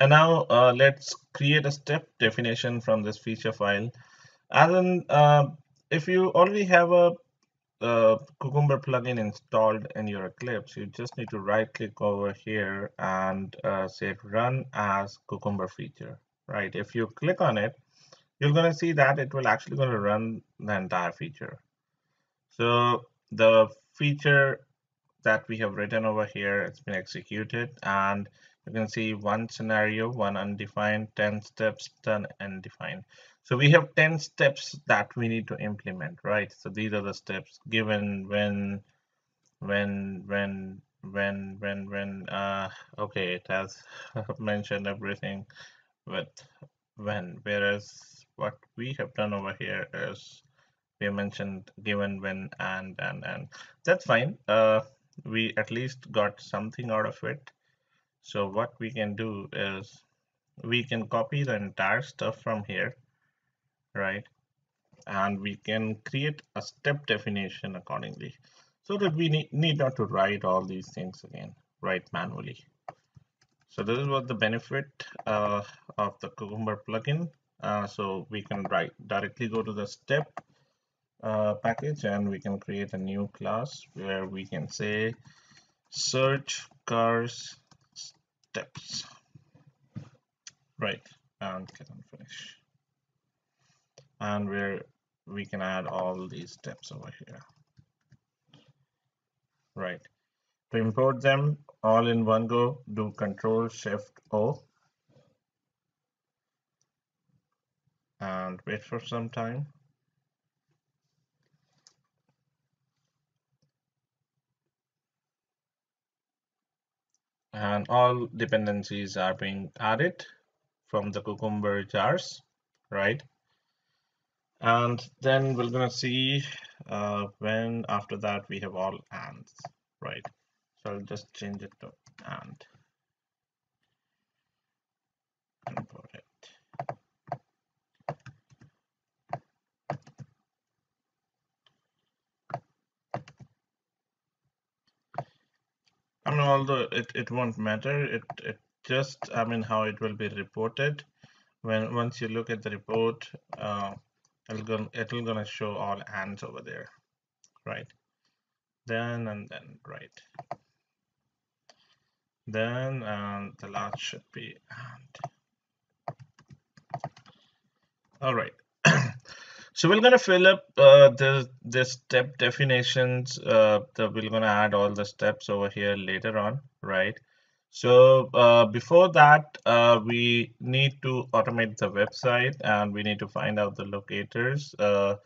and now uh, let's create a step definition from this feature file. And then uh, if you already have a, a Cucumber plugin installed in your Eclipse, you just need to right click over here and uh, say run as Cucumber feature, right? If you click on it, you're going to see that it will actually going to run the entire feature. So the feature that we have written over here, it's been executed and you can see one scenario, one undefined, 10 steps, done undefined. So we have 10 steps that we need to implement, right? So these are the steps given when, when, when, when, when, when, uh, okay, it has mentioned everything with when, whereas what we have done over here is we mentioned given when and and and that's fine uh we at least got something out of it so what we can do is we can copy the entire stuff from here, right? And we can create a step definition accordingly so that we need, not to write all these things again, write manually. So this is what the benefit uh, of the Cucumber plugin. Uh, so we can write directly go to the step uh, package and we can create a new class where we can say search cars steps. Right and click on finish. And where we can add all these steps over here. Right to import them all in one go do control shift o. And wait for some time and all dependencies are being added from the cucumber jars right? And then we're gonna see uh, when after that we have all ands right? So I'll just change it to and import it I mean, although it, it won't matter, it, it just, I mean, how it will be reported. When once you look at the report, uh, it'll it'll gonna show all ands over there, right? Then and then, right? Then and the last should be and. All right. So we're going to fill up uh, the, the step definitions. Uh, we're going to add all the steps over here later on, right? So uh, before that, uh, we need to automate the website and we need to find out the locators, uh,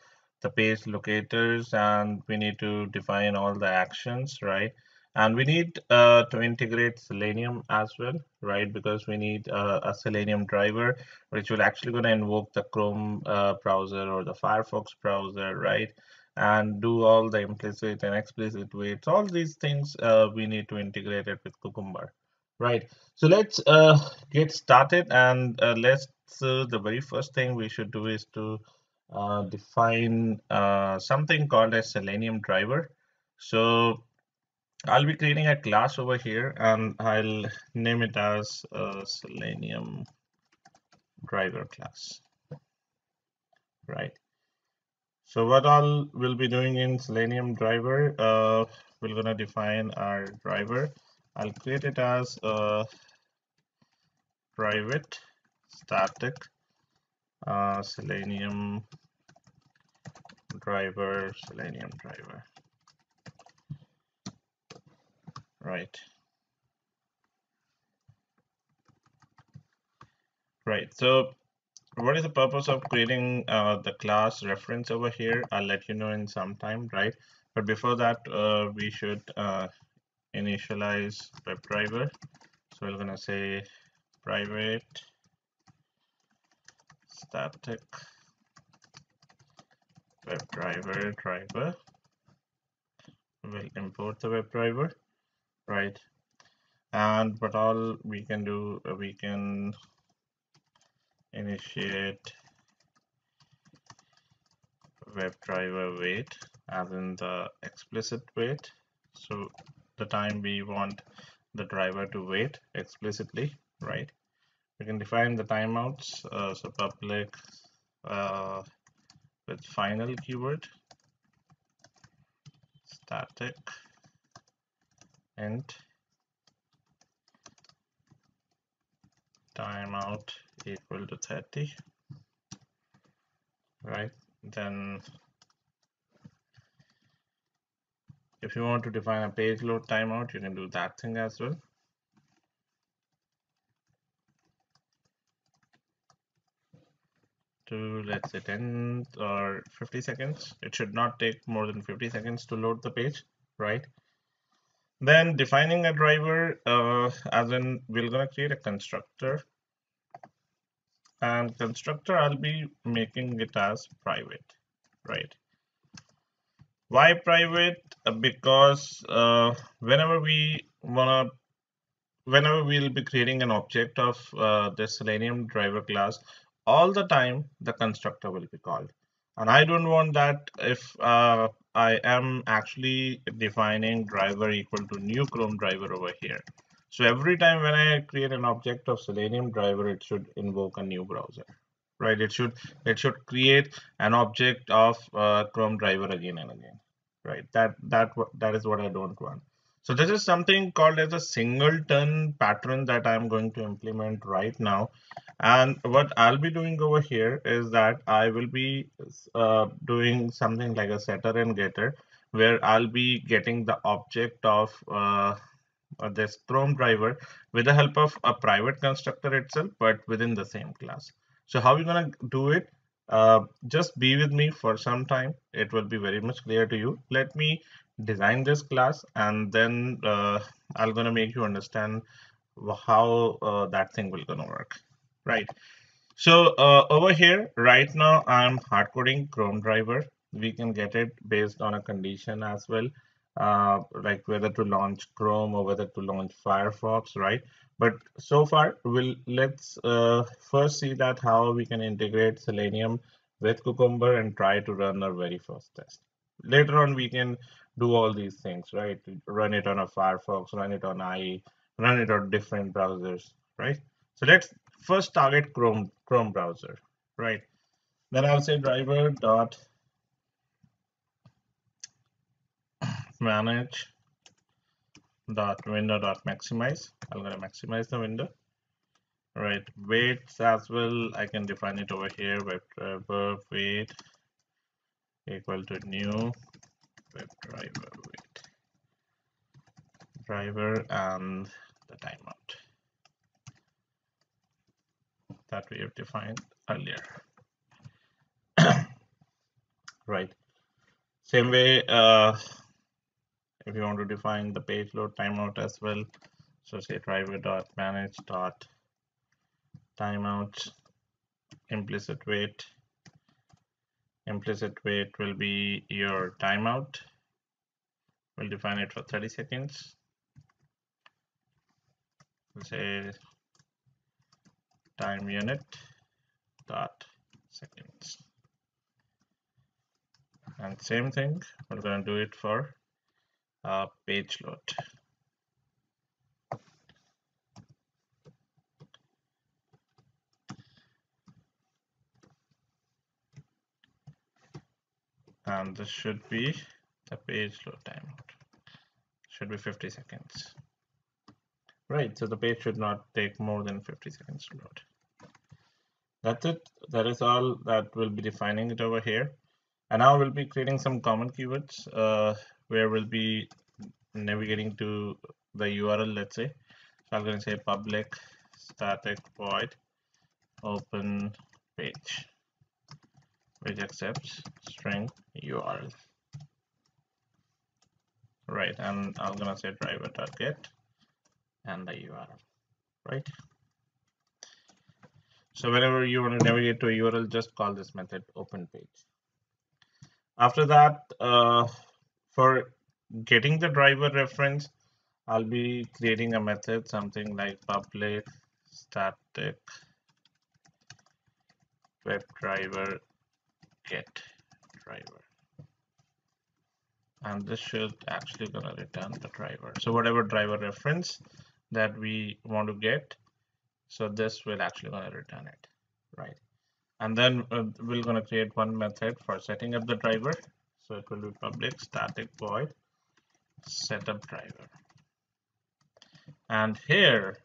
the page locators, and we need to define all the actions, right? And we need uh, to integrate Selenium as well, right? Because we need uh, a Selenium driver, which will actually going to invoke the Chrome uh, browser or the Firefox browser, right? And do all the implicit and explicit waits. All these things uh, we need to integrate it with Cucumber, right? So let's uh, get started and uh, let's the very first thing we should do is to define something called a Selenium driver. So I'll be creating a class over here and I'll name it as Selenium driver class, right? So what all we'll be doing in Selenium driver, uh, we're gonna define our driver. I'll create it as a private static uh, Selenium driver, Selenium driver right. Right so what is the purpose of creating uh, the class reference over here? I'll let you know in some time right? But before that uh, we should uh, initialize WebDriver. So we're gonna say private static WebDriver driver. We'll import the WebDriver right? And but all we can do uh, we can initiate WebDriver wait as in the explicit wait. So the time we want the driver to wait explicitly right? We can define the timeouts uh, so public uh, with final keyword. Static and timeout equal to 30 right? Then if you want to define a page load timeout you can do that thing as well. To let's say 10 or 50 seconds it should not take more than 50 seconds to load the page right then defining a driver uh, as in we're to create a constructor. And constructor I'll be making it as private right? Why private? Uh, because uh, whenever we wanna whenever we'll be creating an object of uh, the selenium driver class all the time the constructor will be called. And I don't want that if uh, I am actually defining driver equal to new Chrome driver over here. So every time when I create an object of Selenium driver, it should invoke a new browser, right? It should it should create an object of uh, Chrome driver again and again, right? That that that is what I don't want. So this is something called as a singleton pattern that I'm going to implement right now. And what I'll be doing over here is that I will be uh, doing something like a setter and getter where I'll be getting the object of uh, this Chrome driver with the help of a private constructor itself, but within the same class. So how are we going to do it? Uh, just be with me for some time. It will be very much clear to you. Let me design this class and then uh, I'm gonna make you understand how uh, that thing will gonna work. Right. So uh, over here right now I'm hard coding Chrome driver. We can get it based on a condition as well uh, like whether to launch Chrome or whether to launch Firefox right? But so far we'll let's uh, first see that how we can integrate Selenium with Cucumber and try to run our very first test. Later on we can do all these things, right? Run it on a Firefox, run it on IE, run it on different browsers, right? So let's first target Chrome Chrome browser, right? Then I'll say driver dot manage dot window dot maximize. I'm gonna maximize the window. Right, waits as well. I can define it over here. Web driver wait equal to new web driver with driver and the timeout that we have defined earlier. Right. Same way uh, if you want to define the page load timeout as well so say driver dot manage dot timeout implicit wait implicit wait will be your timeout. We'll define it for 30 seconds. We'll say time unit dot seconds. And same thing we're going to do it for uh, page load and this should be the page load timeout should be 50 seconds. Right so the page should not take more than 50 seconds to load. That's it. That is all that we'll be defining it over here. And now we'll be creating some common keywords uh, where we'll be navigating to the URL let's say. So I'm going to say public static void open page which accepts string URL. Right, and I'm gonna say driver get and the URL, right? So whenever you want to navigate to a URL, just call this method open page. After that, uh, for getting the driver reference, I'll be creating a method, something like public static web driver get driver and this should actually gonna return the driver so whatever driver reference that we want to get So this will actually to return it, right? And then uh, we're to create one method for setting up the driver. So it will be public static void setup driver. And here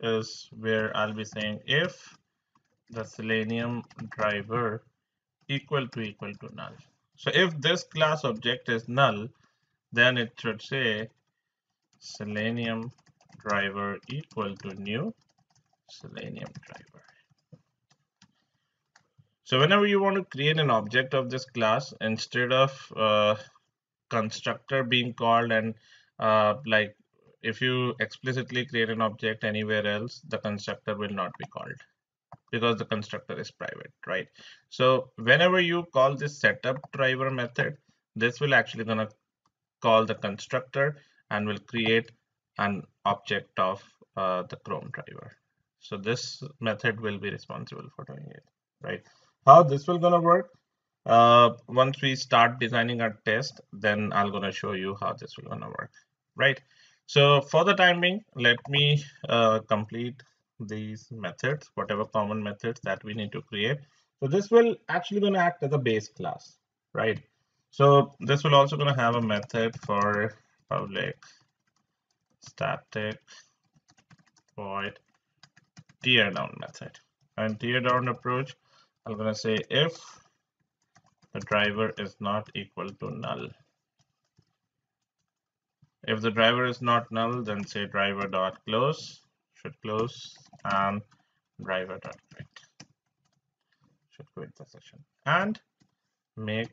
is where I'll be saying if the Selenium driver equal to equal to null. So if this class object is null, then it should say Selenium driver equal to new Selenium driver. So whenever you want to create an object of this class, instead of uh, constructor being called and uh, like if you explicitly create an object anywhere else, the constructor will not be called because the constructor is private, right? So whenever you call this setup driver method, this will actually gonna call the constructor and will create an object of uh, the Chrome driver. So this method will be responsible for doing it, right? How this will gonna work? Uh, once we start designing our test, then I'm gonna show you how this will gonna work, right? So for the time being, let me uh, complete these methods, whatever common methods that we need to create. So this will actually going to act as a base class, right? So this will also going to have a method for public static void tear down method. And tear down approach, I'm going to say if the driver is not equal to null. If the driver is not null, then say driver dot close should close and driver dot quit should quit the session and make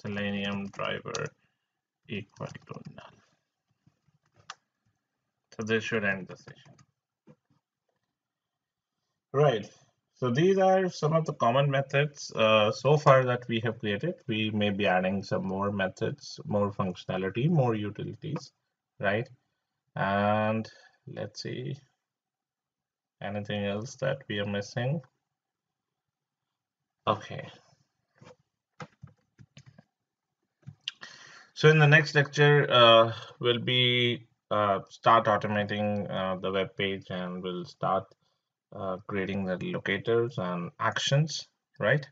selenium driver equal to null. So this should end the session. Right. So these are some of the common methods uh, so far that we have created. We may be adding some more methods, more functionality, more utilities, right? And let's see anything else that we are missing. Okay. So in the next lecture, uh, we'll be uh, start automating uh, the web page and we'll start uh, creating the locators and actions, right?